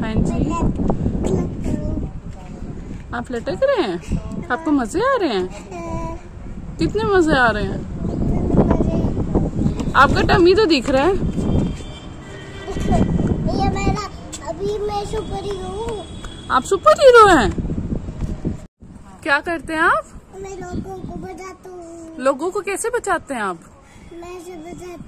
हाँ आप लटक रहे हैं? आपको मज़े आ रहे हैं? कितने मज़े आ रहे हैं? आपका टमी तो दिख रहा है। अभी मैं सुपर हीरो आप सुपर हीरो हैं। क्या करते हैं आप? मैं लोगों को बचाता हूँ। लोगों को कैसे बचाते हैं आप? मैं से हूँ।